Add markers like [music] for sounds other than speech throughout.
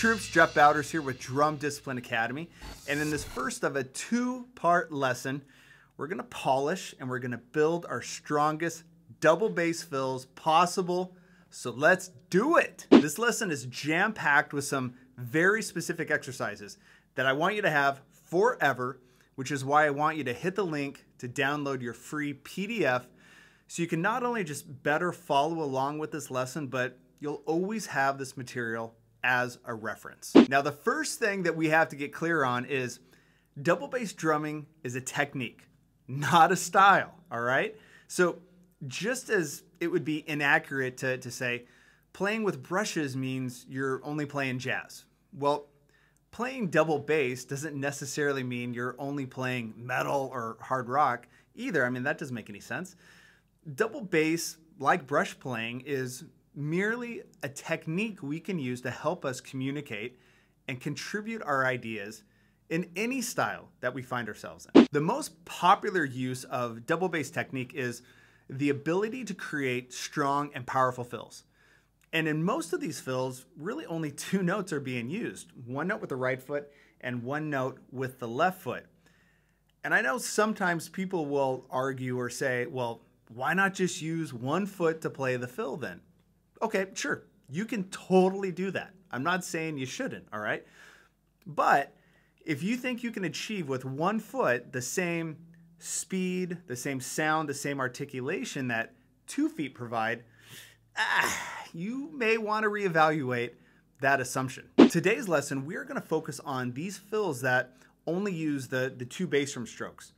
Troops, Jeff Bowders here with Drum Discipline Academy. And in this first of a two part lesson, we're gonna polish and we're gonna build our strongest double bass fills possible. So let's do it. This lesson is jam packed with some very specific exercises that I want you to have forever, which is why I want you to hit the link to download your free PDF so you can not only just better follow along with this lesson, but you'll always have this material as a reference. Now, the first thing that we have to get clear on is double bass drumming is a technique, not a style, all right? So just as it would be inaccurate to, to say playing with brushes means you're only playing jazz. Well, playing double bass doesn't necessarily mean you're only playing metal or hard rock either. I mean, that doesn't make any sense. Double bass, like brush playing, is merely a technique we can use to help us communicate and contribute our ideas in any style that we find ourselves in. The most popular use of double bass technique is the ability to create strong and powerful fills. And in most of these fills, really only [laughs] two notes are being used one note with the right foot and one note with the left foot. And I know sometimes people will argue or say, well, why not just use one foot to play the fill then? Okay, sure, you can totally do that. I'm not saying you shouldn't, all right? But if you think you can achieve with one foot the same speed, the same sound, the same articulation that two feet provide, ah, you may want to reevaluate that assumption. Today's lesson, we're going to focus on these fills that only use the, the two bass drum strokes.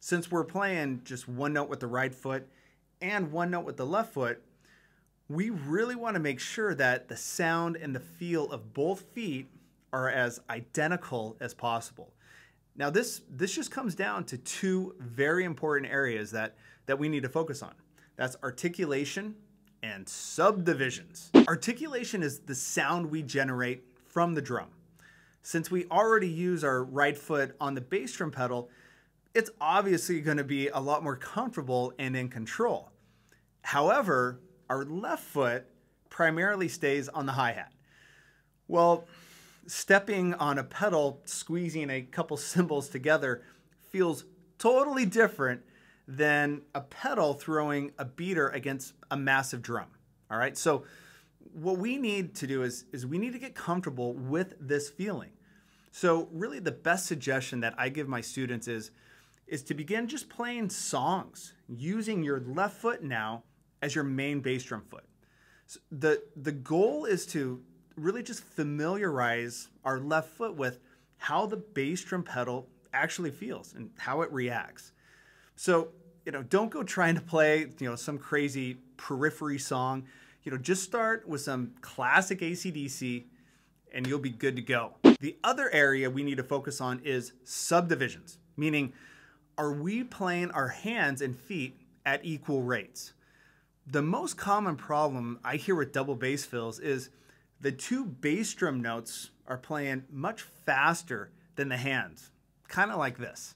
Since we're playing just one note with the right foot and one note with the left foot, we really want to make sure that the sound and the feel of both feet are as identical as possible. Now this this just comes down to two very important areas that that we need to focus on. That's articulation and subdivisions. Articulation is the sound we generate from the drum. Since we already use our right foot on the bass drum pedal, it's obviously going to be a lot more comfortable and in control. However, our left foot primarily stays on the hi-hat. Well, stepping on a pedal, squeezing a couple [laughs] cymbals together feels totally different than a pedal throwing a beater against a massive drum. All right, so what we need to do is, is we need to get comfortable with this feeling. So really the best suggestion that I give my students is, is to begin just playing songs using your left foot now as your main bass drum foot. So the, the goal is to really just familiarize our left foot with how the bass drum pedal actually feels and how it reacts. So, you know, don't go trying to play, you know, some crazy periphery song. You know, just start with some classic ACDC and you'll be good to go. The other area we need to focus on is subdivisions, meaning are we playing our hands and feet at equal rates? The most common problem I hear with double bass fills is the two bass drum notes are playing much faster than the hands, kind of like this.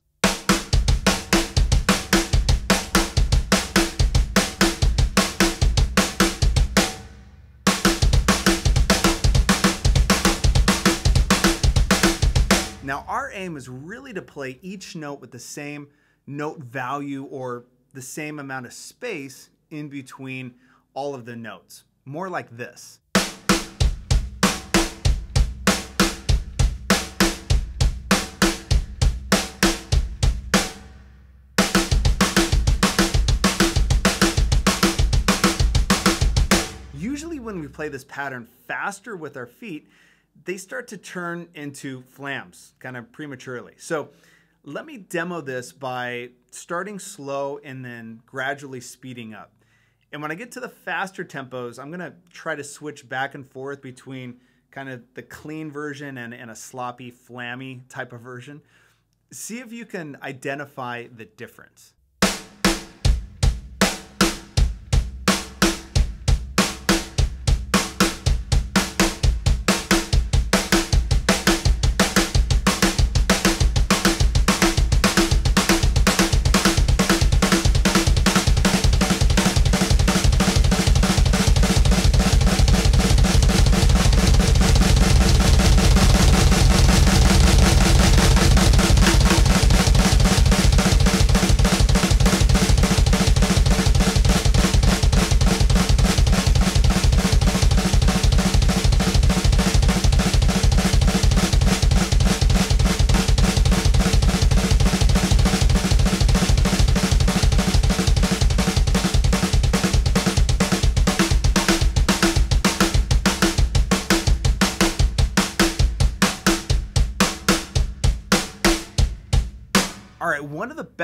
Now our aim is really to play each note with the same note value or the same amount of space in between all of the notes, more like this. Usually when we play this pattern faster with our feet, they start to turn into flams kind of prematurely. So let me demo this by starting slow and then gradually speeding up. And when I get to the faster tempos, I'm gonna try to switch back and forth between kind of the clean version and, and a sloppy, flammy type of version. See if you can identify the difference.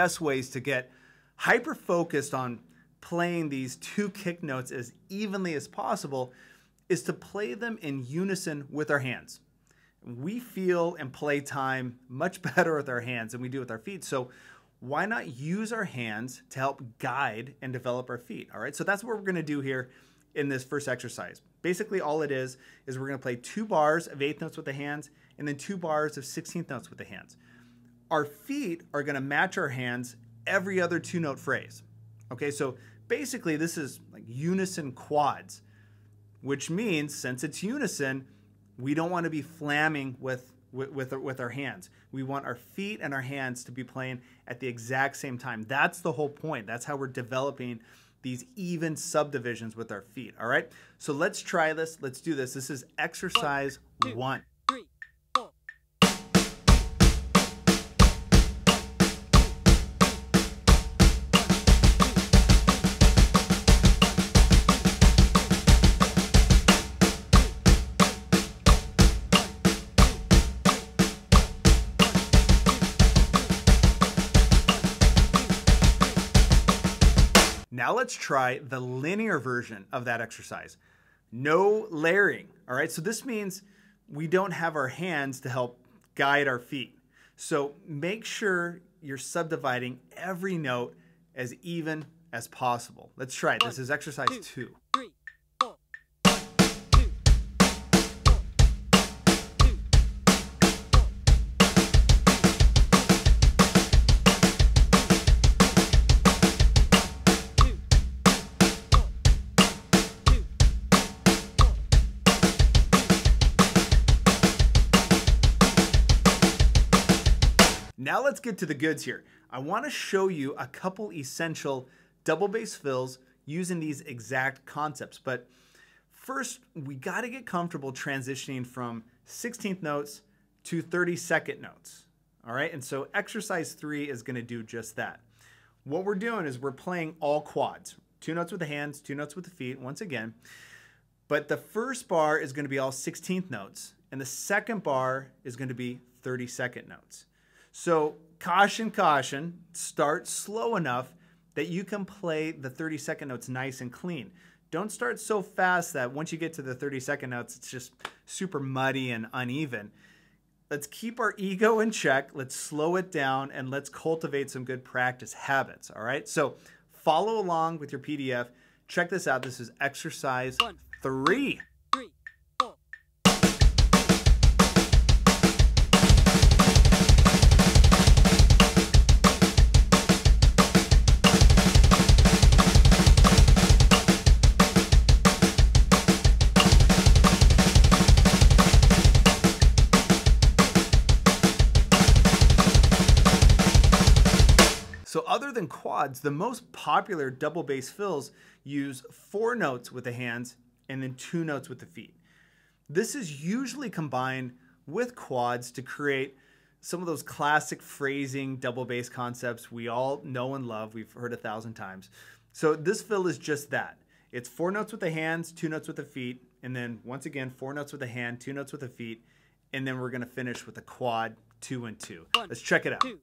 Best ways to get hyper focused on playing these two kick notes as evenly as possible is to play them in unison with our hands. We feel and play time much [laughs] better with our hands than we do with our feet. So why not use our hands to help guide and develop our feet? All right, so that's what we're gonna do here in this first exercise. Basically, all it is, is we're gonna play two bars of eighth notes with the hands and then two bars of 16th notes with the hands. Our feet are gonna match our hands every other two note phrase. Okay, so basically this is like unison quads, which means since it's unison, we don't want to be flamming with, with, with, with our hands. We want our feet and our hands to be playing at the exact same time. That's the whole point. That's how we're developing these even subdivisions with our feet. All right, so let's try this. Let's do this. This is exercise one. Now let's try the linear version of that exercise. No layering, all right? So this means we don't have our hands to help guide our feet. So make sure you're subdividing every note as even as possible. Let's try it. This is exercise two. Let's get to the goods here. I want to show you a couple essential double bass fills using these exact concepts. But first, we got to get comfortable transitioning from 16th notes to 32nd notes. All right, and so exercise three is going to do just that. What we're doing is we're playing all quads, two notes with the hands, two notes with the feet, once again. But the first bar is going to be all 16th notes, and the second bar is going to be 32nd notes. So caution, caution, start slow enough that you can play the 30 second notes nice and clean. Don't start so fast that once you get to the 30 second notes, it's just super muddy and uneven. Let's keep our ego in check. Let's slow it down and let's cultivate some good practice habits. All right. So follow along with your PDF. Check this out. This is exercise three. So other than quads, the most popular double bass fills use four notes with the hands and then two notes with the feet. This is usually combined with quads to create some of those classic phrasing double bass concepts we all know and love. We've heard a thousand times. So this fill is just that. It's four notes with the hands, two notes with the feet, and then once again, four notes with the hand, two notes with the feet, and then we're gonna finish with a quad two and two. One, Let's check it out. Two.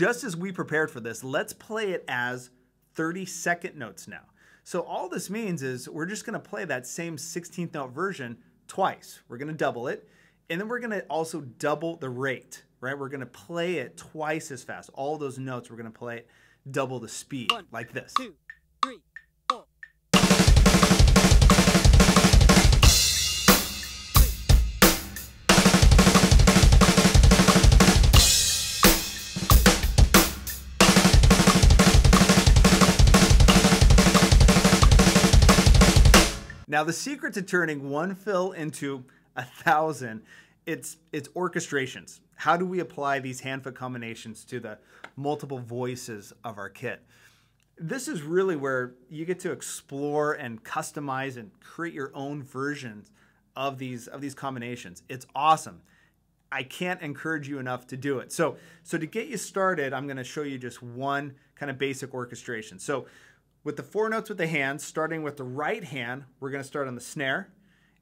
Just as we prepared for this, let's play it as 30 second notes now. So all this means is we're just gonna play that same 16th note version twice. We're gonna double it, and then we're gonna also double the rate, right? We're gonna play it twice as fast. All those notes, we're gonna play it double the speed, One, like this. Two, Now, the secret to turning one fill into a thousand, it's it's orchestrations. How do we apply these hand-foot combinations to the multiple voices of our kit? This is really where you get to explore and customize and create your own versions of these of these combinations. It's awesome. I can't encourage you enough to do it. So, so to get you started, I'm going to show you just one kind of basic orchestration. So, with the four notes with the hands, starting with the right hand, we're going to start on the snare,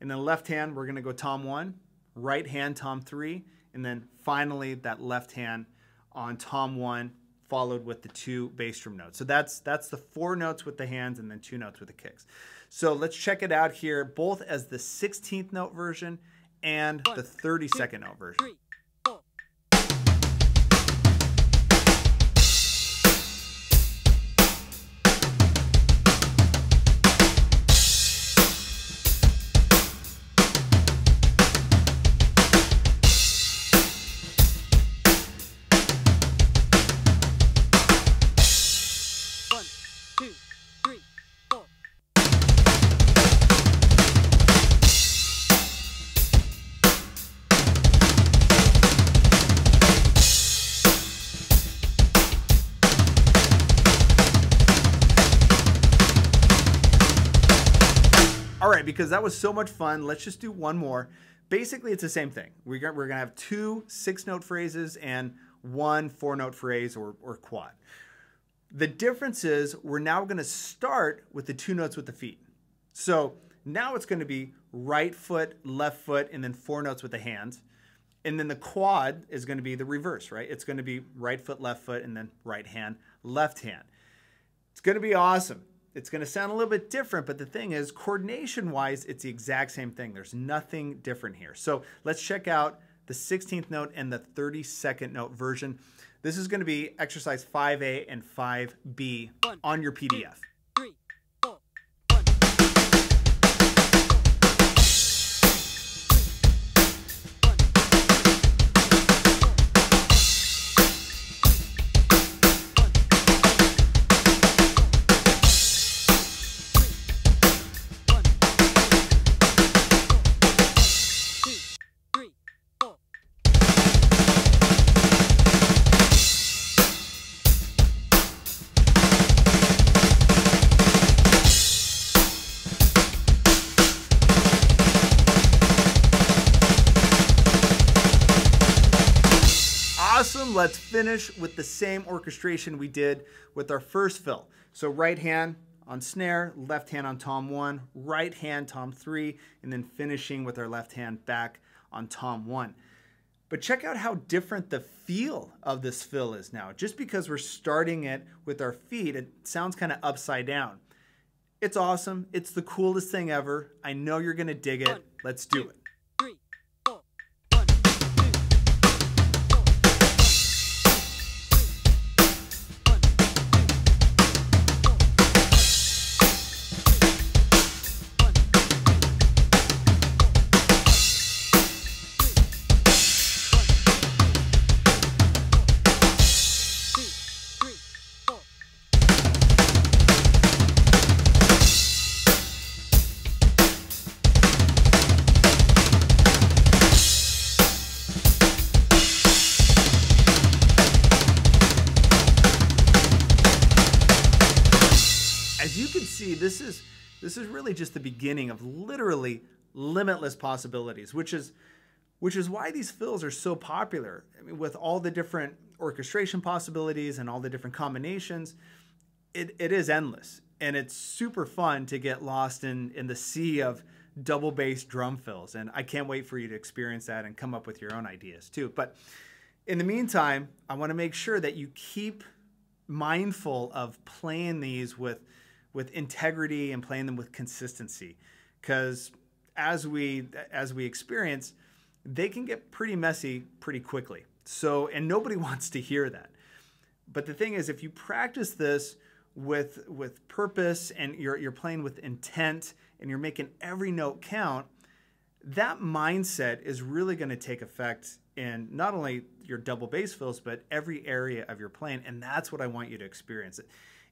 and then left hand, we're going to go tom one, right hand tom three, and then finally that left hand on tom one, followed with the two bass drum notes. So that's that's the four notes with the hands and then two notes with the kicks. So let's check it out here, both as the 16th note version and the 32nd note version. Because that was so much fun, let's just do one more. Basically, it's the same thing. We're we're gonna have two six note phrases and one four note phrase or, or quad. The difference is we're now gonna start with the two notes with the feet. So now it's gonna be right foot, left foot, and then four notes with the hands. And then the quad is gonna be the reverse, right? It's gonna be right foot, left foot, and then right hand, left hand. It's gonna be awesome. It's going to sound a little bit different, but the thing is, coordination wise, it's the exact same thing. There's nothing different here. So let's check out the 16th note and the 32nd note version. This is going to be exercise 5A and 5B on your PDF. Finish with the same orchestration we did with our first fill. So right hand on snare, left hand on tom one, right hand tom three, and then finishing with our left hand back on tom one. But check out how different the feel of this fill is now. Just because we're starting it with our feet, it sounds kind of upside down. It's awesome. It's the coolest thing ever. I know you're going to dig it. Let's do it. Is really just the beginning of literally limitless possibilities, which is which is why these fills are so popular. I mean, with all the different orchestration possibilities and all the different combinations, it, it is endless. And it's super fun to get lost in, in the sea of double bass drum fills. And I can't wait for you to experience that and come up with your own ideas too. But in the meantime, I want to make sure that you keep mindful of playing these with with integrity and playing them with consistency. Because as we as we experience they can get pretty messy pretty quickly. So and nobody [laughs] wants to hear that. But the thing is if you practice this with with purpose and you're you're playing with intent and you're making every note count that mindset is really going to take effect in not only your double bass fills but every area of your playing and that's what I want you to experience. it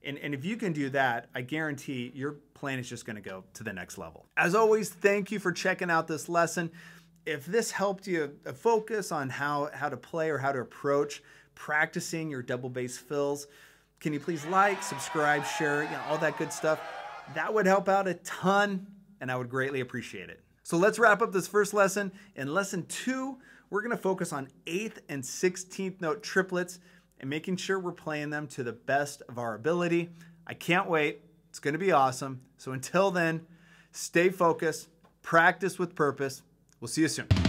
and, and if you can do that, I guarantee your plan is just going to go to the next level. As always, thank you for checking out this lesson. If this helped you uh, focus on how, how to play or how to approach practicing your double bass fills, can you please like, subscribe, share, you know, all that good stuff? That would help out a ton, and I would greatly appreciate it. So let's wrap up this first lesson. In lesson two, we're gonna focus on eighth and 16th note triplets and making sure we're playing them to the best of our ability. I can't wait. It's gonna be awesome. So until then, stay focused, practice with purpose. We'll see you soon.